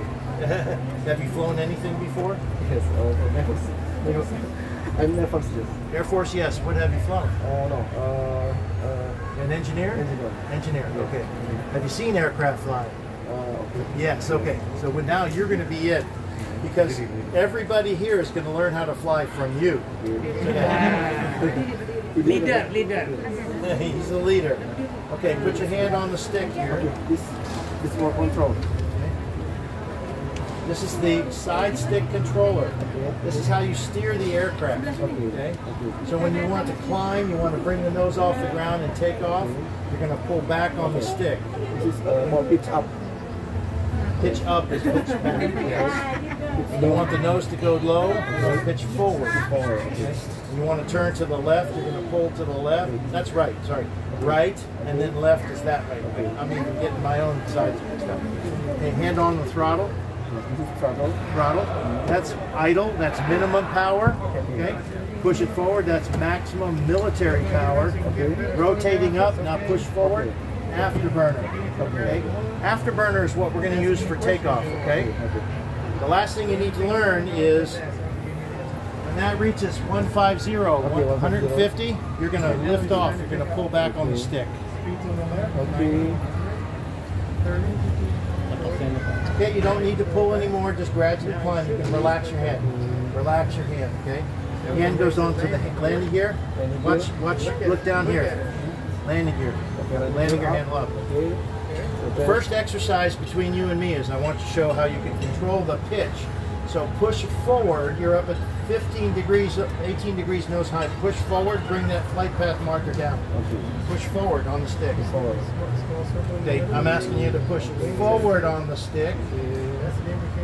Have you flown anything before? Yes, uh, never, never, I'm never just. Air Force, yes. What have you flown? Uh, no, uh, uh, An engineer? Engineer. Engineer, okay. Have you seen aircraft fly? uh, okay. Yes, okay. So when now you're going to be it because everybody here is going to learn how to fly from you. Leader, leader. He's the leader. Okay, put your hand on the stick here. Okay, this, this more control. This is the side stick controller. This is how you steer the aircraft. Okay. So when you want to climb, you want to bring the nose off the ground and take off, you're going to pull back on the stick. More pitch up. Pitch up is pitch back. Yes. You want the nose to go low, to pitch forward. Forward. Okay? You want to turn to the left, you're going to pull to the left. That's right, sorry. Right, and then left is that way. Okay, I'm even getting my own sides mixed up. Okay, hand on the throttle. This is throttle. Throttle. That's idle, that's minimum power. Okay. Push it forward, that's maximum military power. Okay. Rotating up, now push forward. Afterburner. Okay. Afterburner is what we're going to use for takeoff. Okay. Okay. The last thing you need to learn is when that reaches 150, 150, you're going to lift off. You're going to pull back on the stick. Okay. Okay, you don't need to pull anymore. Just gradually climb. You can relax your hand. Relax your hand. Okay. Hand goes on to the landing gear. Watch, watch. Look down here. Landing gear. Landing gear handle up. The first exercise between you and me is I want to show how you can control the pitch. So push forward. You're up at 15 degrees, 18 degrees nose high. Push forward. Bring that flight path marker down. Okay. Push forward on the stick. Forward. Okay, I'm asking you to push forward on the stick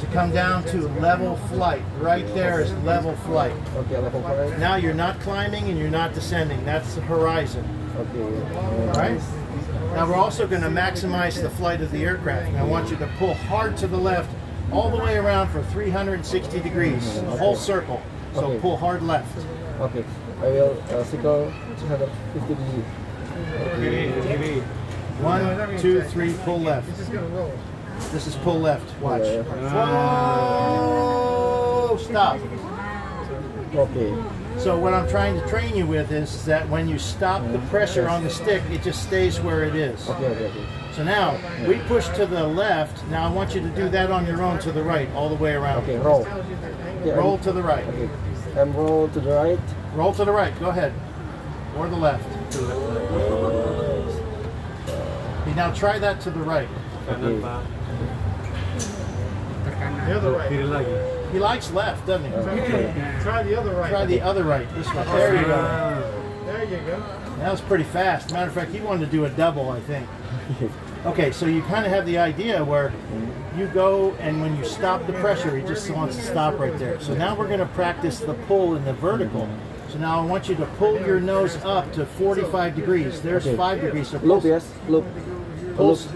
to come down to level flight. Right there is level flight. Okay, level five. Now you're not climbing and you're not descending. That's the horizon. Okay. All right? Now we're also going to maximize the flight of the aircraft. And I want you to pull hard to the left all the way around for 360 degrees, a whole circle. So Okay. pull hard left. Okay. I will uh, circle 350 degree. One, two, three, pull left. This is pull left. Watch. Whoa! Stop. Okay. So what I'm trying to train you with is that when you stop the pressure on the stick, it just stays where it is. Okay, okay, okay. So now we push to the left. Now I want you to do that on your own to the right, all the way around. Okay, roll. Roll to the right. Okay. And roll to the right. Roll to the right. Go ahead. Or the left. Okay, now try that to the right. Okay. The other right. He likes left, doesn't he? Okay. Try the other right. Try the other right. This one. There you go. Ah. There you go. That was pretty fast. Matter of fact, he wanted to do a double, I think. Okay, so you kind of have the idea where you go and when you stop the pressure, he just wants to stop right there. So now we're going to practice the pull in the vertical. So now I want you to pull your nose up to 45 degrees. There's Okay. 5 degrees. So Loop, pull, yes. Loop. pull Loop. s-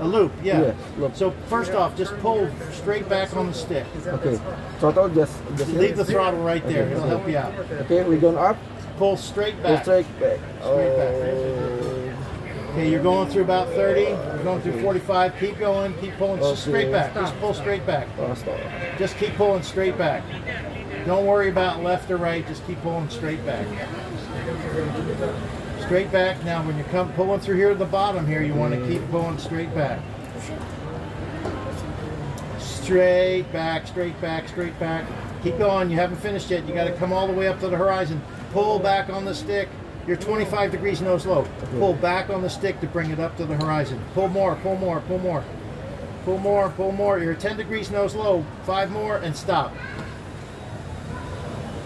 a loop, yeah. Yeah, loop. So first off, just pull straight back on the stick. Okay. Throttle just just Leave the throttle right there. It'll help you out. Okay, we going up. Pull straight back. straight back. Straight back. Oh. Okay, you're going through about 30. You're going through 45. Keep going. Keep pulling. Okay. straight back. Just pull straight back. Oh. Just keep pulling straight back. Don't worry about left or right. Just keep pulling straight back. Straight back. Now, when you come pulling through here to the bottom here, you want to mm. keep pulling straight back. Straight back, straight back, straight back. Keep going. You haven't finished yet. You got to come all the way up to the horizon. Pull back on the stick. You're 25 degrees nose low. Pull back on the stick to bring it up to the horizon. Pull more, pull more, pull more. Pull more, pull more. You're 10 degrees nose low. Five more and stop.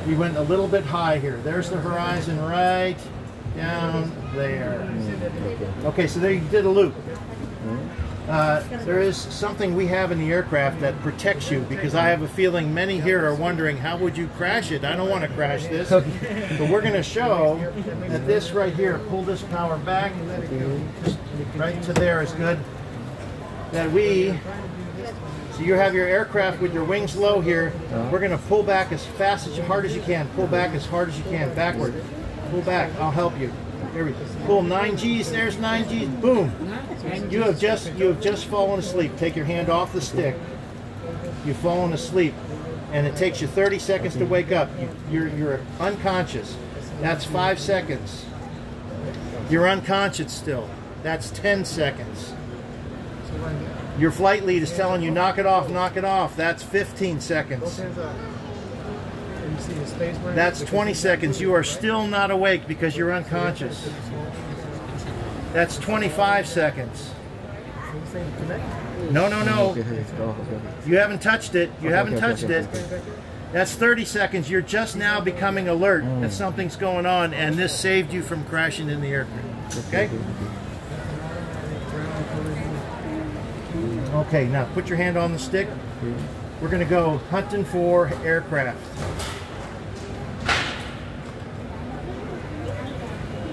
We went a little bit high here. There's the horizon right down there. Mm. Okay, so there you did a loop. Mm. Uh, there is something we have in the aircraft that protects you because I have a feeling many here are wondering how would you crash it? I don't want to crash this. But we're going to show that this right here, pull this power back, just right to there is good. That we, so you have your aircraft with your wings low here. Uh-huh. We're going to pull back as fast as hard as you can. Pull back as hard as you can. Backward. Pull back. I'll help you. There we go. Pull nine G's. There's nine G's. Boom. You have just you have just fallen asleep. Take your hand off the stick. you've fallen asleep, and it takes you 30 seconds to wake up. You, you're, you're unconscious. That's five seconds. You're unconscious still. That's 10 seconds. Your flight lead is telling you, knock it off, knock it off. That's 15 seconds. That's 20 seconds. You are still not awake because you're unconscious. That's 25 seconds. No, no, no. You haven't touched it. You haven't touched it. That's 30 seconds. You're just now becoming alert Mm. that something's going on, and this saved you from crashing in the aircraft. Okay? Okay, now put your hand on the stick. We're going to go hunting for aircraft.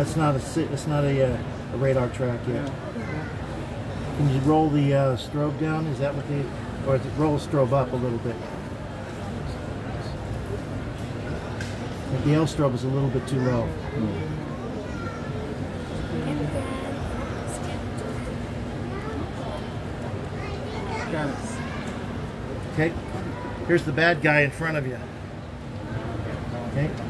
That's not a that's not a, uh, a radar track yet. Can you roll the uh, strobe down? Is that what the or is it roll strobe up a little bit? The L strobe is a little bit too low. Okay. Here's the bad guy in front of you. Okay.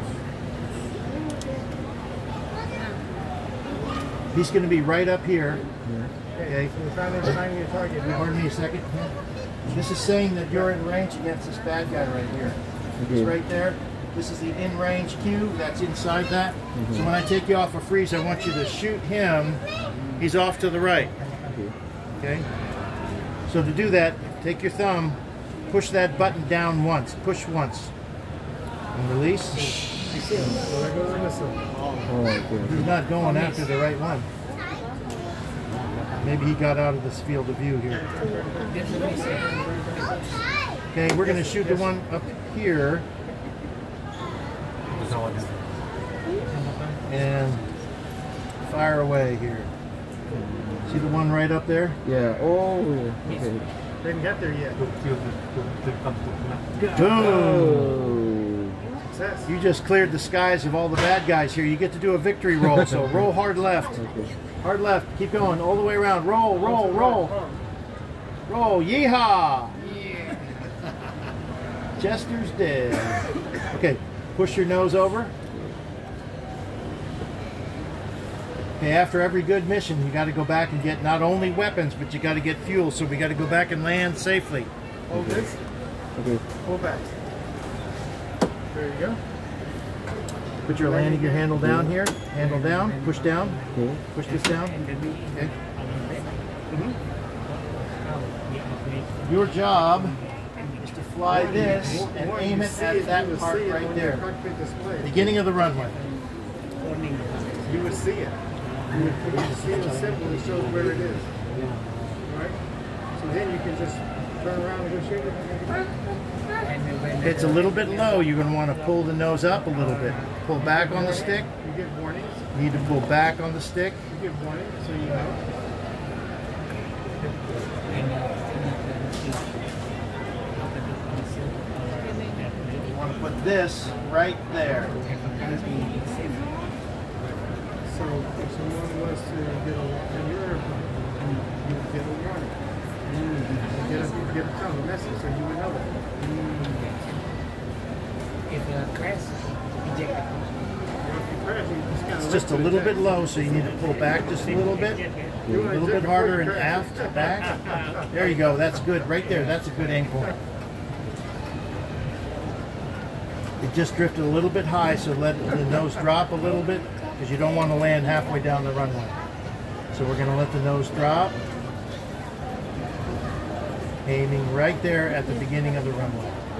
He's going to be right up here. Okay. You Pardon me a second. This is saying that you're in range against this bad guy right here. It's Okay. right there. This is the in-range cue. That's inside that. So when I take you off a freeze, I want you to shoot him. He's off to the right. Okay. Okay. So to do that, take your thumb, push that button down once. Push once. And release. Oh. He's not going after the right one. Maybe he got out of this field of view here. Okay, we're going to shoot the one up here. And fire away here. See the one right up there? Yeah. Oh, yeah. Okay. They didn't get there yet. Boom! Oh. You just cleared the skies of all the bad guys here. You get to do a victory roll, so roll hard left. Hard left. Keep going all the way around. Roll, roll, roll. Roll. Yeehaw! Chester's dead. Okay, push your nose over. Okay, after every good mission, you got to go back and get not only weapons, but you got to get fuel. So we got to go back and land safely. Hold this, Okay. pull back. There you go. Put your landing gear handle down here. Handle down. Push down. Okay. Push this down. Okay. Mm-hmm. Your job is to fly this and aim you it see at that part right there. Beginning of the runway. You would see it. You would, you would see the symbol that shows where it is. Right? So then you can just turn around and go shoot it. It's a little bit low. You're going to want to pull the nose up a little bit. Pull back on the stick. You get warnings. You need to pull back on the stick. You get warnings so you know. You want to put this right there. So if someone was to get a in your you would get a warning. It's just a little bit low, so you need to pull back just a little bit. A little bit harder and aft, back. There you go. That's good. Right there. That's a good angle. It just drifted a little bit high, so let the nose drop a little bit because you don't want to land halfway down the runway. So we're going to let the nose drop. Aiming right there at the beginning of the runway.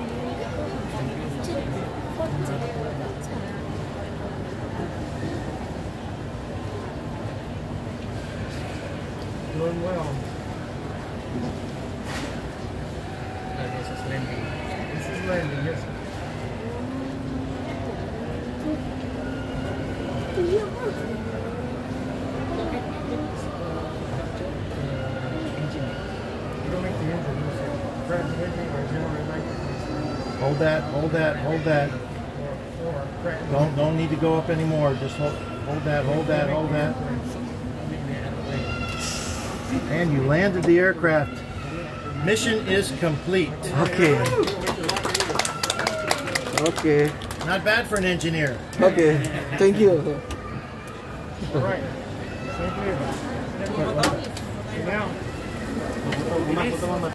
doing well. This is landing. This is landing, yes. Engine. You don't make the engine, you say, crack the engine or generate nitrogen. Hold that, hold that, hold that. Or, or crack the Don't don't need to go up anymore. Just hold, hold that, hold that, hold that. And you landed the aircraft. Mission is complete. Okay. Okay. Not bad for an engineer. Okay. Thank you. All right. Thank you. Now.